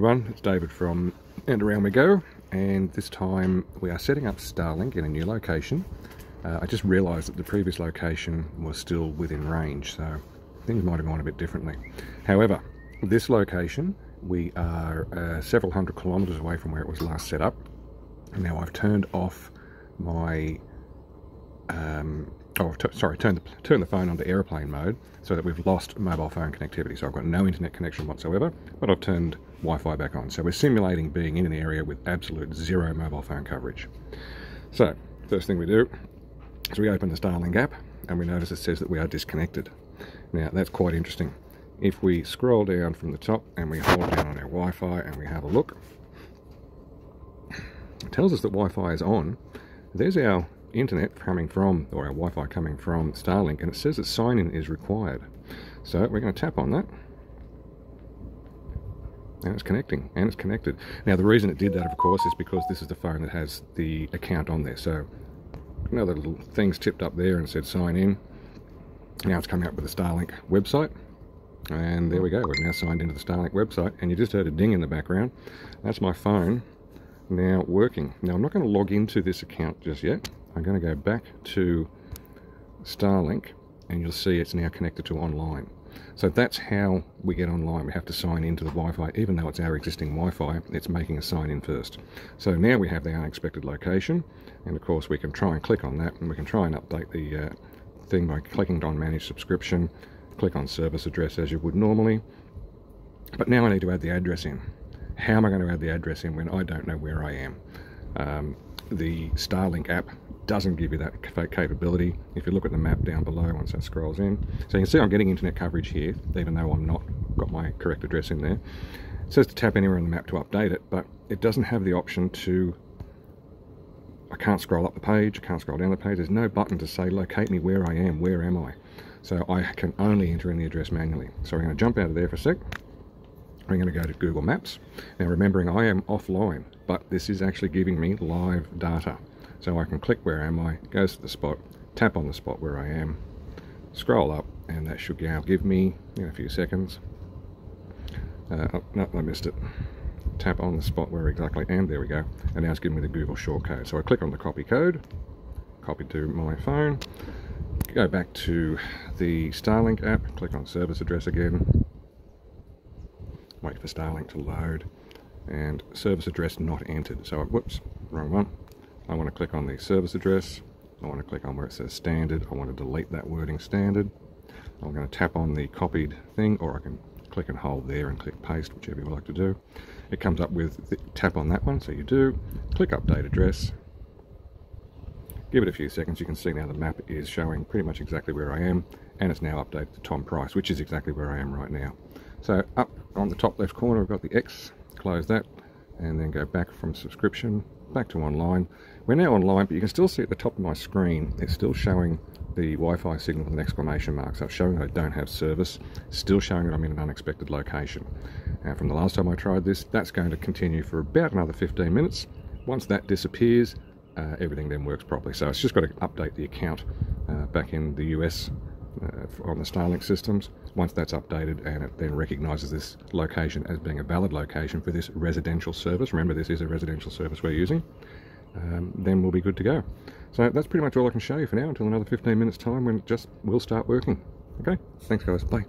everyone, it's David from And Around We Go and this time we are setting up Starlink in a new location. Uh, I just realised that the previous location was still within range so things might have gone a bit differently. However, this location we are uh, several hundred kilometres away from where it was last set up. Now I've turned off my um, oh sorry turn the the phone onto airplane mode so that we've lost mobile phone connectivity so I've got no internet connection whatsoever but I've turned Wi-Fi back on. So we're simulating being in an area with absolute zero mobile phone coverage. So first thing we do is we open the Starlink app and we notice it says that we are disconnected. Now that's quite interesting. If we scroll down from the top and we hold down on our Wi-Fi and we have a look it tells us that Wi-Fi is on. There's our internet coming from, or our Wi-Fi coming from Starlink, and it says that sign-in is required. So we're going to tap on that. And it's connecting, and it's connected. Now the reason it did that, of course, is because this is the phone that has the account on there. So another little thing's tipped up there and said sign in. Now it's coming up with the Starlink website. And there we go, we've now signed into the Starlink website, and you just heard a ding in the background. That's my phone now working. Now I'm not going to log into this account just yet. I'm going to go back to Starlink and you'll see it's now connected to online. So that's how we get online. We have to sign into the Wi-Fi, even though it's our existing Wi-Fi, it's making a sign in first. So now we have the unexpected location, and of course we can try and click on that, and we can try and update the uh, thing by clicking on Manage Subscription, click on Service Address as you would normally. But now I need to add the address in. How am I going to add the address in when I don't know where I am? Um, the Starlink app doesn't give you that capability. If you look at the map down below, once that scrolls in, so you can see I'm getting internet coverage here, even though I'm not got my correct address in there. It says to tap anywhere on the map to update it, but it doesn't have the option to. I can't scroll up the page, I can't scroll down the page. There's no button to say locate me where I am, where am I? So I can only enter in the address manually. So I'm going to jump out of there for a sec. I'm going to go to Google Maps. Now remembering I am offline, but this is actually giving me live data. So I can click where am I, goes to the spot, tap on the spot where I am, scroll up, and that should now give me, in a few seconds, uh, oh, no, I missed it. Tap on the spot where exactly, and there we go. And now it's giving me the Google shortcode. So I click on the copy code, copy to my phone, go back to the Starlink app, click on service address again, wait for Starlink to load, and service address not entered. So, whoops, wrong one. I want to click on the service address. I want to click on where it says standard. I want to delete that wording standard. I'm going to tap on the copied thing or I can click and hold there and click paste, whichever you like to do. It comes up with the, tap on that one, so you do. Click update address. Give it a few seconds. You can see now the map is showing pretty much exactly where I am and it's now updated to Tom Price, which is exactly where I am right now. So up on the top left corner, I've got the X. Close that and then go back from subscription back to online. We're now online, but you can still see at the top of my screen, it's still showing the Wi-Fi signal with an exclamation mark. So it's showing that I don't have service, still showing that I'm in an unexpected location. Now from the last time I tried this, that's going to continue for about another 15 minutes. Once that disappears, uh, everything then works properly. So it's just got to update the account uh, back in the US uh, on the Starlink systems. Once that's updated and it then recognises this location as being a valid location for this residential service, remember this is a residential service we're using, um, then we'll be good to go. So that's pretty much all I can show you for now until another 15 minutes time when it just will start working. Okay, thanks guys, bye.